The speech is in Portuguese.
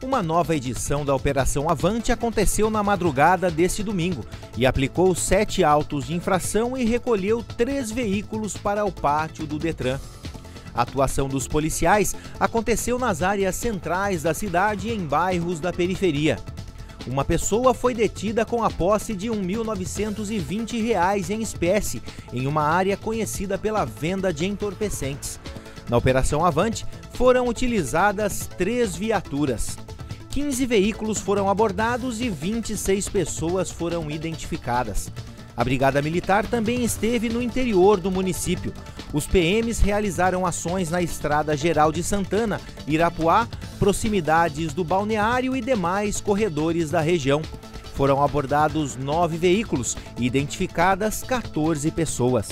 Uma nova edição da Operação Avante aconteceu na madrugada deste domingo e aplicou sete autos de infração e recolheu três veículos para o pátio do Detran. A atuação dos policiais aconteceu nas áreas centrais da cidade e em bairros da periferia. Uma pessoa foi detida com a posse de R$ 1.920 em espécie em uma área conhecida pela venda de entorpecentes. Na Operação Avante, foram utilizadas três viaturas. 15 veículos foram abordados e 26 pessoas foram identificadas. A Brigada Militar também esteve no interior do município. Os PMs realizaram ações na Estrada Geral de Santana, Irapuá, proximidades do balneário e demais corredores da região. Foram abordados nove veículos e identificadas 14 pessoas.